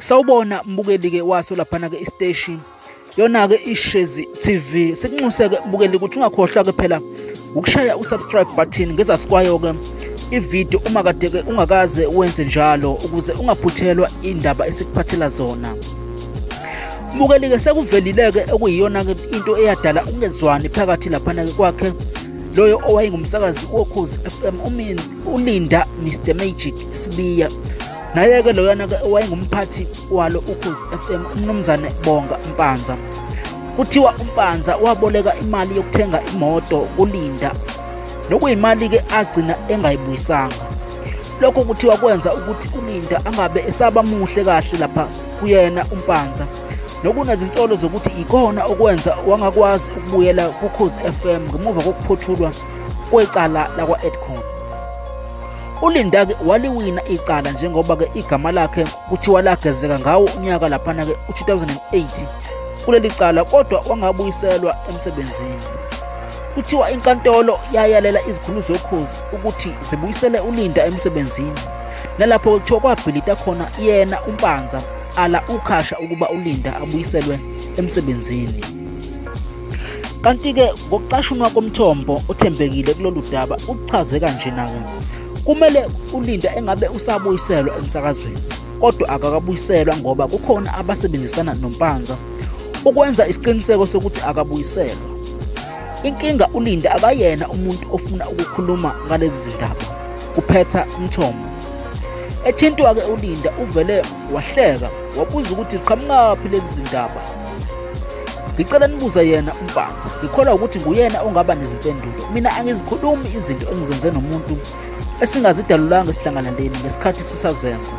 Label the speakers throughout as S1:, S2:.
S1: Sawubona mbukeli-ke waso laphana-ke isiteshi. Yona-ke ishezi TV sikunxuse-ke mbukeli ukuthi ungakhohlwa-ke phela ukushaya usubscribe button ngezasikwayo-ke ividiyo uma kade-ke ungakaze wenze njalo ukuze ungaphuthelwa indaba esikuphathela zona. Mbukeli-ke sekuvelile-ke okuyiyona-ke into eyadala ukungezwani phakathi laphana-ke kwakhe loyo owayengumsakazi wokhozi FM umini ulinda Mr Magic Sibiya naye-ke loyana-ke owayengumphathi walo ukhozi FM umnumzane Bonga Mpanza. Kuthiwa umpanza waboleka imali yokuthenga imoto kulinda nokuyimali-ke agcina engayibuyisanga. Lokho kuthiwa kwenza ukuthi ulinda angabe esaba muhle kahle lapha kuyena umpanza nokunezinsolo zokuthi ikona okwenza wangakwazi ukubuyela kukhozi FM ngemuva kokuphothulwa kwecala lakwa-edcon ulinda-ke waliwina icala njengoba-ke igama lakhe kuthiwa lagezeka ngawo unyaka laphana-ke u-2008 kuleli cala kodwa wangabuyiselwa emsebenzini. Kuthiwa inkantolo yayalela izikhulu zokhozi ukuthi zibuyisele ulinda emsebenzini. Nalapho-ke kuthiwa kwabhilita khona yena umpanza ala ukhasha ukuba ulinda abuyiselwe emsebenzini. Kanti-ke ngokucashunwa komthombo othembekile kulolu daba uchaze kanjena-ke kumele ulinda engabe usabuyiselwa emsakazweni kodwa akakabuyiselwa ngoba kukhona abasebenzisana nompanza ukwenza isiqiniseko sokuthi akabuyiselwa. Inkinga ulinda akayena umuntu ofuna ukukhuluma ngalezi zindaba kuphetha umthombo ethintwa-ke ulinda uvele wahleka wabuza ukuthi ziqhamukaphi lezi zindaba. Ngicela nibuze yena umpanza ngikholwa ukuthi nguyena ongaba nezimpendulo mina angizikhulumi izinto engizenze nomuntu esingazidalulanga esihlanganaleni ngesikhathi sisazenza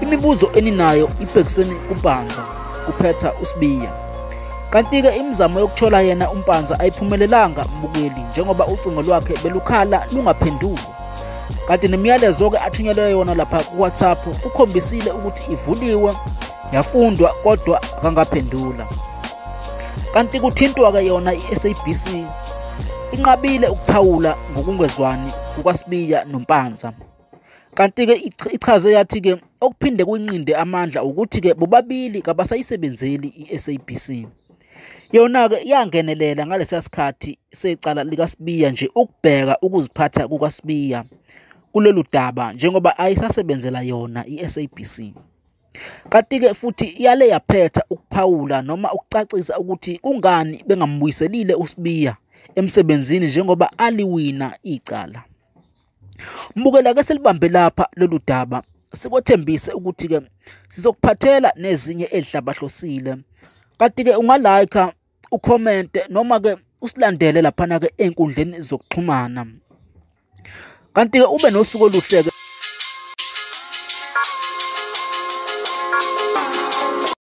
S1: imibuzo eninayo ibhekiseni kumpanza kuphetha usibiya kanti-ke imizamo yokuthola yena umpanza ayiphumelelanga mbukeli njengoba ucingo lwakhe belukhala lungaphenduli kanti nemiyalezo-ke athunyelwe yona lapha kuwhatsapp kukhombisile ukuthi ivuliwe yafundwa kodwa akangaphendula kanti kuthintwa-ke yona i-sabc inqabile ukuphawula ngokungezwani kukasibiya nompanza kanti-ke ichaze yathi-ke okuphinde kuyinqinde amandla ukuthi-ke bobabili kabasayisebenzeli i-sabc yona-ke yangenelela ngalesiya sikhathi secala likasibiya nje ukubheka ukuziphatha kukasibiya kulolu daba njengoba ayisasebenzela yona i-sabc kanti-ke futhi yale yaphetha ukuphawula noma ukucacisa ukuthi kungani bengambuyiselile usibiya emsebenzini njengoba aliwina icala. Mbukela-ke selibambe lapha lolu daba sikwethembise ukuthi-ke sizokuphathela nezinye ezihlabahlosile kanti-ke ungalayikha ukhomente noma-ke usilandele laphana-ke ey'nkundleni zokuxhumana. Kanti-ke ube nosuku oluhle-ke